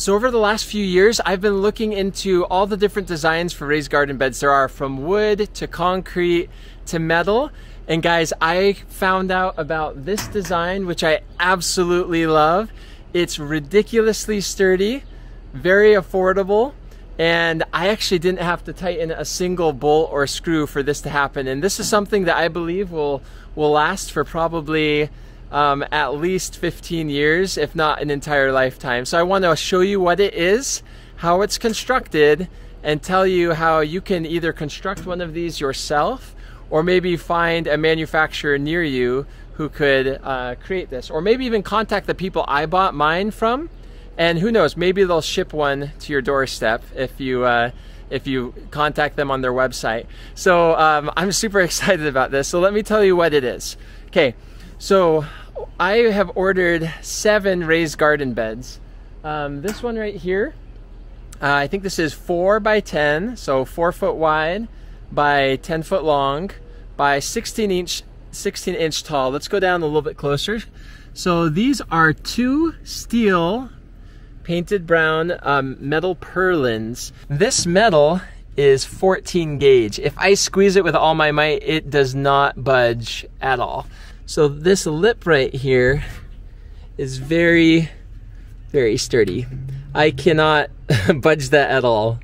So over the last few years, I've been looking into all the different designs for raised garden beds there are from wood to concrete to metal. And guys, I found out about this design, which I absolutely love. It's ridiculously sturdy, very affordable, and I actually didn't have to tighten a single bolt or screw for this to happen. And this is something that I believe will, will last for probably um, at least 15 years, if not an entire lifetime. So I want to show you what it is, how it's constructed, and tell you how you can either construct one of these yourself or maybe find a manufacturer near you who could uh, create this, or maybe even contact the people I bought mine from, and who knows, maybe they'll ship one to your doorstep if you uh, if you contact them on their website. So um, I'm super excited about this. So let me tell you what it is. Okay, so I have ordered seven raised garden beds. Um, this one right here, uh, I think this is four by 10, so four foot wide by 10 foot long by 16 inch 16 inch tall. Let's go down a little bit closer. So these are two steel painted brown um, metal purlins. This metal is 14 gauge. If I squeeze it with all my might, it does not budge at all. So this lip right here is very, very sturdy. I cannot budge that at all.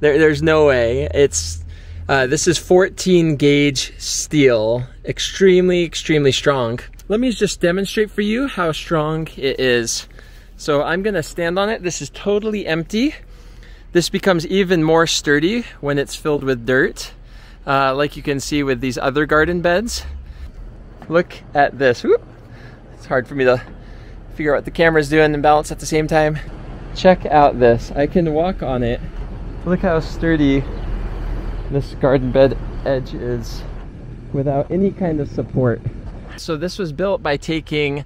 There, there's no way. It's uh, this is 14 gauge steel, extremely, extremely strong. Let me just demonstrate for you how strong it is. So I'm gonna stand on it. This is totally empty. This becomes even more sturdy when it's filled with dirt, uh, like you can see with these other garden beds. Look at this. Whoop. It's hard for me to figure out what the camera's doing and balance at the same time. Check out this. I can walk on it. Look how sturdy this garden bed edge is without any kind of support. So this was built by taking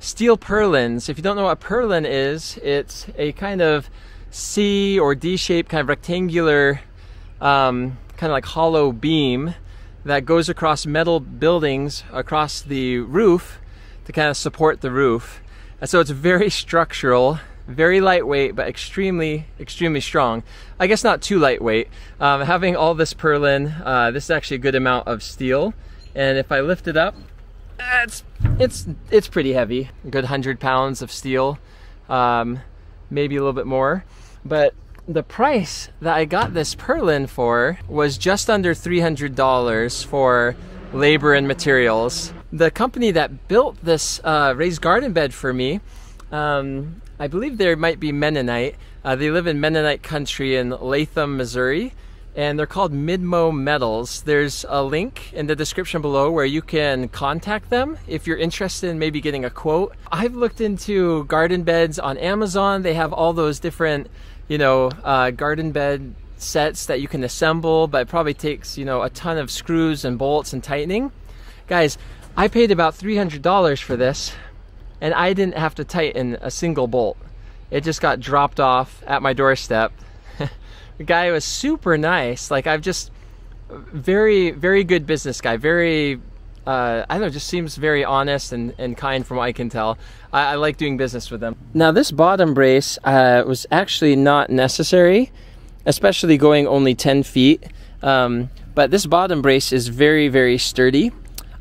steel purlins. If you don't know what purlin is, it's a kind of C or D-shaped kind of rectangular um, kind of like hollow beam that goes across metal buildings across the roof to kind of support the roof. And so it's very structural, very lightweight, but extremely, extremely strong. I guess not too lightweight. Um, having all this purlin, uh, this is actually a good amount of steel. And if I lift it up, it's, it's, it's pretty heavy. A good 100 pounds of steel, um, maybe a little bit more. But the price that I got this purlin for was just under $300 for labor and materials. The company that built this uh, raised garden bed for me, um, I believe they might be Mennonite. Uh, they live in Mennonite country in Latham, Missouri, and they're called Mid Mo Metals. There's a link in the description below where you can contact them if you're interested in maybe getting a quote. I've looked into garden beds on Amazon. They have all those different you know, uh, garden bed sets that you can assemble, but it probably takes, you know, a ton of screws and bolts and tightening. Guys, I paid about $300 for this and I didn't have to tighten a single bolt. It just got dropped off at my doorstep. The guy was super nice. Like I've just very, very good business guy. Very uh, I don't know, just seems very honest and, and kind from what I can tell. I, I like doing business with them. Now this bottom brace uh, was actually not necessary, especially going only 10 feet. Um, but this bottom brace is very, very sturdy.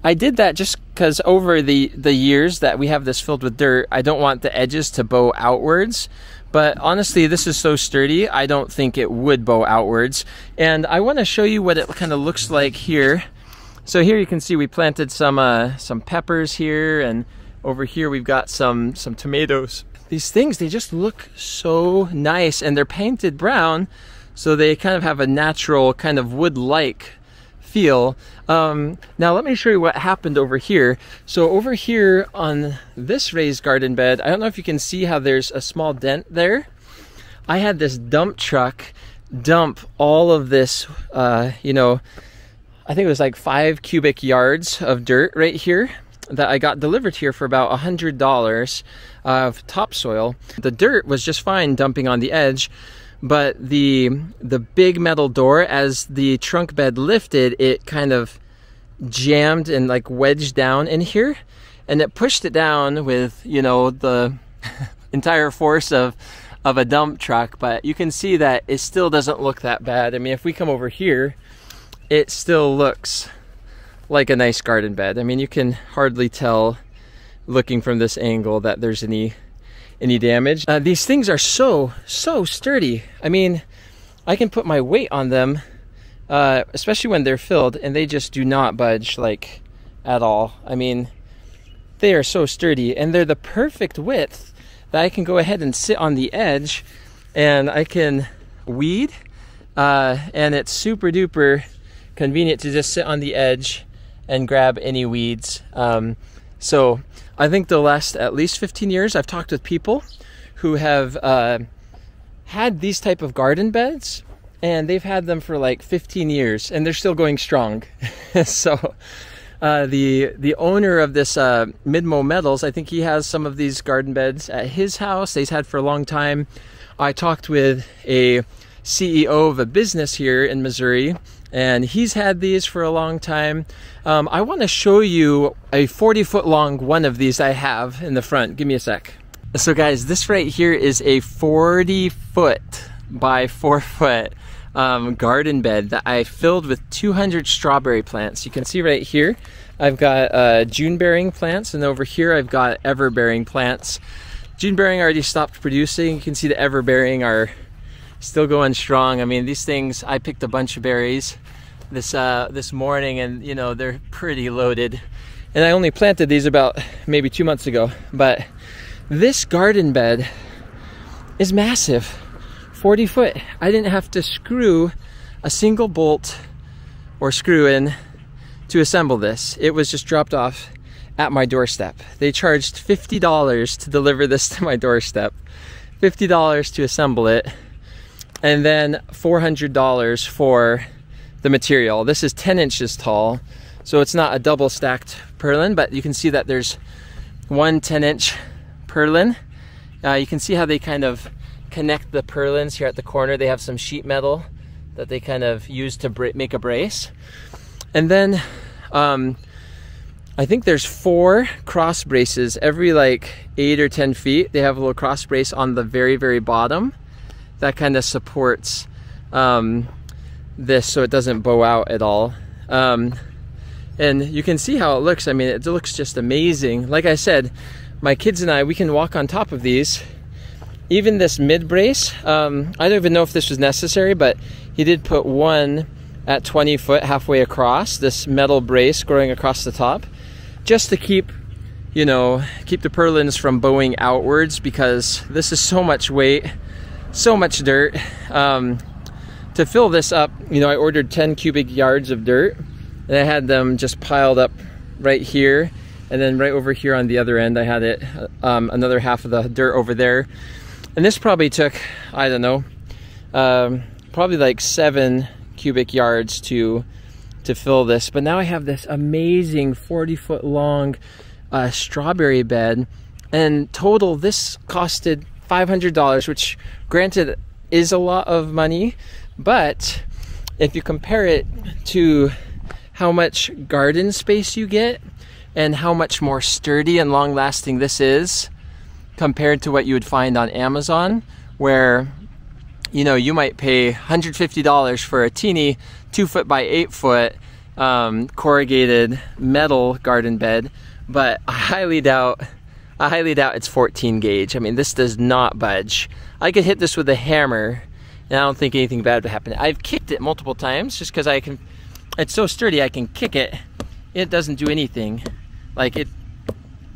I did that just because over the, the years that we have this filled with dirt, I don't want the edges to bow outwards. But honestly, this is so sturdy, I don't think it would bow outwards. And I want to show you what it kind of looks like here. So here you can see we planted some uh, some peppers here and over here we've got some some tomatoes. These things they just look so nice and they're painted brown so they kind of have a natural kind of wood-like feel. Um, now let me show you what happened over here. So over here on this raised garden bed, I don't know if you can see how there's a small dent there. I had this dump truck dump all of this, uh, you know, I think it was like five cubic yards of dirt right here that I got delivered here for about a hundred dollars of topsoil. The dirt was just fine dumping on the edge, but the the big metal door, as the trunk bed lifted, it kind of jammed and like wedged down in here, and it pushed it down with you know the entire force of of a dump truck, but you can see that it still doesn't look that bad. I mean, if we come over here, it still looks like a nice garden bed. I mean, you can hardly tell looking from this angle that there's any any damage. Uh, these things are so, so sturdy. I mean, I can put my weight on them, uh, especially when they're filled, and they just do not budge like at all. I mean, they are so sturdy and they're the perfect width that I can go ahead and sit on the edge and I can weed uh, and it's super duper convenient to just sit on the edge and grab any weeds. Um, so I think the last at least 15 years I've talked with people who have uh, had these type of garden beds and they've had them for like 15 years and they're still going strong. so uh, the the owner of this uh, Mid Mo Metals, I think he has some of these garden beds at his house. He's had for a long time. I talked with a CEO of a business here in Missouri, and he's had these for a long time. Um, I want to show you a 40 foot long one of these I have in the front. Give me a sec. So, guys, this right here is a 40 foot by 4 foot um, garden bed that I filled with 200 strawberry plants. You can see right here, I've got uh, June bearing plants, and over here I've got ever bearing plants. June bearing already stopped producing. You can see the ever bearing are still going strong. I mean, these things, I picked a bunch of berries this uh, this morning, and you know they're pretty loaded. And I only planted these about maybe two months ago, but this garden bed is massive. 40 foot. I didn't have to screw a single bolt or screw in to assemble this. It was just dropped off at my doorstep. They charged $50 to deliver this to my doorstep, $50 to assemble it, and then $400 for the material. This is 10 inches tall, so it's not a double stacked purlin, but you can see that there's one 10 inch purlin. Uh, you can see how they kind of connect the purlins here at the corner. They have some sheet metal that they kind of use to make a brace. And then um, I think there's four cross braces every like eight or 10 feet. They have a little cross brace on the very, very bottom that kind of supports um, this so it doesn't bow out at all. Um, and you can see how it looks. I mean, it looks just amazing. Like I said, my kids and I, we can walk on top of these even this mid brace, um, I don't even know if this was necessary, but he did put one at 20 foot halfway across, this metal brace growing across the top, just to keep, you know, keep the purlins from bowing outwards because this is so much weight, so much dirt. Um, to fill this up, you know, I ordered 10 cubic yards of dirt and I had them just piled up right here. And then right over here on the other end, I had it, um, another half of the dirt over there. And this probably took, I don't know, um, probably like seven cubic yards to to fill this. But now I have this amazing 40 foot long uh, strawberry bed. And total, this costed $500, which granted is a lot of money. But if you compare it to how much garden space you get and how much more sturdy and long lasting this is, compared to what you would find on Amazon, where you know you might pay $150 for a teeny two foot by eight foot um, corrugated metal garden bed, but I highly doubt I highly doubt it's 14 gauge. I mean, this does not budge. I could hit this with a hammer, and I don't think anything bad would happen. I've kicked it multiple times just because I can. It's so sturdy, I can kick it. It doesn't do anything. Like it,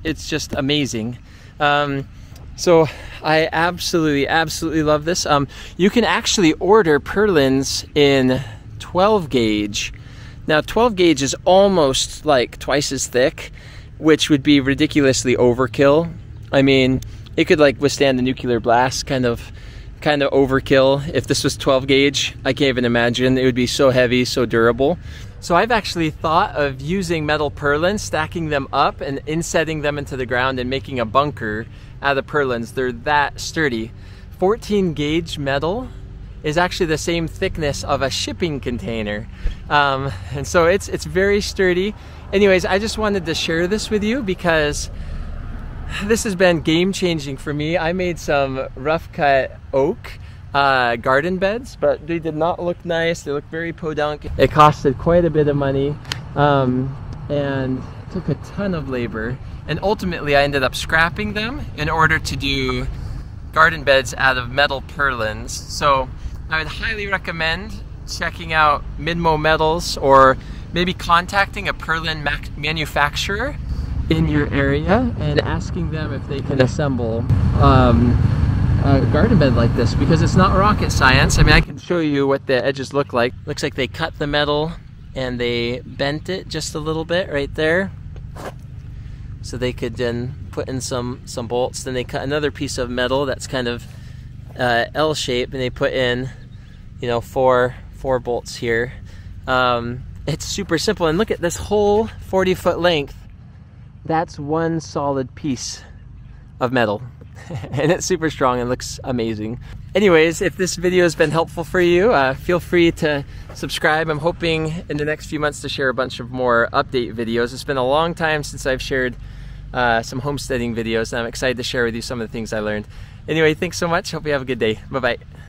it's just amazing. Um, so I absolutely, absolutely love this. Um, you can actually order purlins in 12 gauge. Now 12 gauge is almost like twice as thick, which would be ridiculously overkill. I mean, it could like withstand the nuclear blast kind of kind of overkill if this was 12 gauge. I can't even imagine. It would be so heavy, so durable. So I've actually thought of using metal purlins, stacking them up and insetting them into the ground and making a bunker out of the purlins. They're that sturdy. 14 gauge metal is actually the same thickness of a shipping container. Um, and so it's, it's very sturdy. Anyways, I just wanted to share this with you because this has been game changing for me. I made some rough cut oak uh, garden beds, but they did not look nice. They look very podunk. It costed quite a bit of money um, and took a ton of labor. And ultimately I ended up scrapping them in order to do garden beds out of metal purlins. So I would highly recommend checking out Mid Mo Metals or maybe contacting a purlin manufacturer in your area and asking them if they can assemble um, a garden bed like this because it's not rocket science. I mean, I can show you what the edges look like. Looks like they cut the metal and they bent it just a little bit right there. So they could then put in some, some bolts. Then they cut another piece of metal that's kind of uh, L shape and they put in, you know, four, four bolts here. Um, it's super simple. And look at this whole 40 foot length. That's one solid piece of metal. and it's super strong and looks amazing. Anyways, if this video has been helpful for you, uh, feel free to subscribe. I'm hoping in the next few months to share a bunch of more update videos. It's been a long time since I've shared uh, some homesteading videos and I'm excited to share with you some of the things I learned. Anyway, thanks so much. Hope you have a good day. Bye-bye.